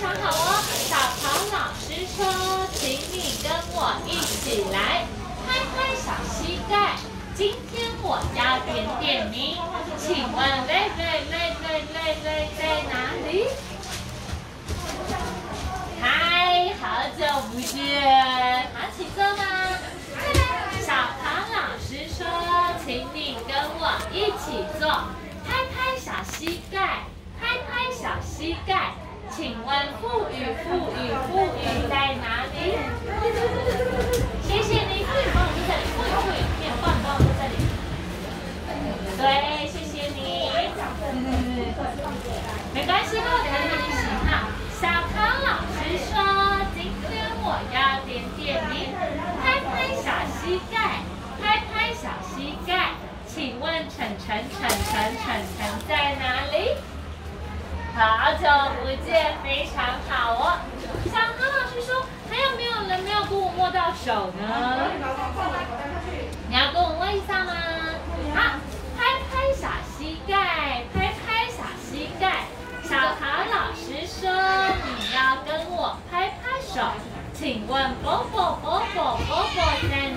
非常好哦。小唐老师说，请你跟我一起来拍拍小膝盖。今天我要点点名，请问累累累累累累在哪里？嗨，好久不见，好起坐吗？小唐老师说，请你跟我一起做，拍拍小膝盖，拍拍小膝盖。请问富裕富裕富裕在哪里？谢谢你，富裕帮我在这里，富裕富裕面棒帮我在这里。对，谢谢你。没关系，我等下就练习哈。小康老师说，今天我要点点名，拍拍小膝盖，拍拍小膝盖。请问晨晨晨晨晨晨在哪里？好久不见，非常好哦。小唐老师说，还有没有人没有跟我握到手呢？你要跟我握一下吗？好，拍拍小膝盖，拍拍小膝盖。小唐老师说，你要跟我拍拍手。请问波波波波波波在